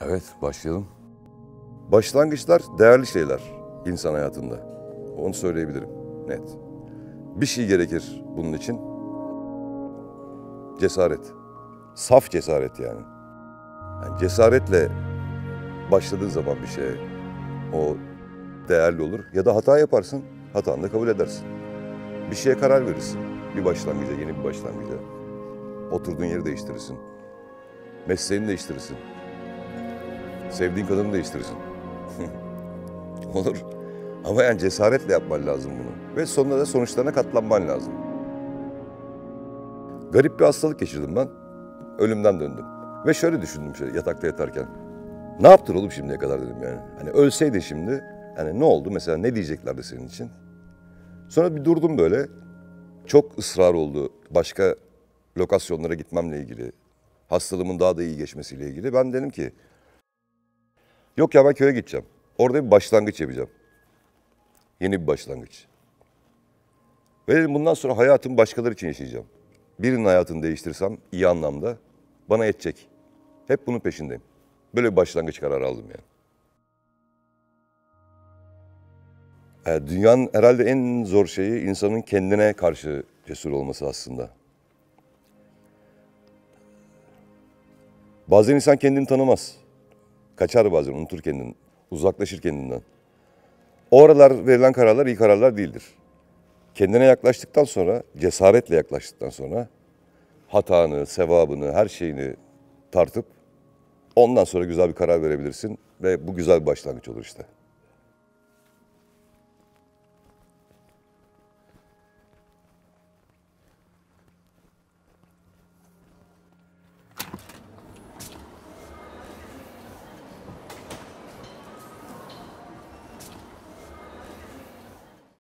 Evet, başlayalım. Başlangıçlar değerli şeyler insan hayatında. Onu söyleyebilirim net. Bir şey gerekir bunun için. Cesaret. Saf cesaret yani. yani cesaretle başladığın zaman bir şeye o değerli olur. Ya da hata yaparsın, hatanı da kabul edersin. Bir şeye karar verirsin. Bir başlangıca, yeni bir başlangıca. Oturduğun yeri değiştirirsin. Mesleğini değiştirirsin. Sevdiğin kadını değiştirirsin. Olur. Ama yani cesaretle yapman lazım bunu. Ve sonunda da sonuçlarına katlanman lazım. Garip bir hastalık geçirdim ben. Ölümden döndüm. Ve şöyle düşündüm şöyle yatakta yatarken. Ne yaptın oğlum şimdiye kadar dedim yani. Hani ölseydin şimdi hani ne oldu mesela ne diyeceklerdi senin için? Sonra bir durdum böyle. Çok ısrar oldu başka lokasyonlara gitmemle ilgili. Hastalığımın daha da iyi geçmesiyle ilgili. Ben dedim ki yok ya ben köye gideceğim. Orada bir başlangıç yapacağım. Yeni bir başlangıç. Ve dedim bundan sonra hayatımı başkaları için yaşayacağım. Birinin hayatını değiştirsem iyi anlamda bana yetecek. Hep bunun peşindeyim. Böyle bir başlangıç kararı aldım yani. Yani dünyanın herhalde en zor şeyi insanın kendine karşı cesur olması aslında. Bazen insan kendini tanımaz. Kaçar bazen, unutur kendini, uzaklaşır kendinden. O aralar verilen kararlar iyi kararlar değildir. Kendine yaklaştıktan sonra, cesaretle yaklaştıktan sonra hatanı, sevabını, her şeyini tartıp ondan sonra güzel bir karar verebilirsin ve bu güzel bir başlangıç olur işte.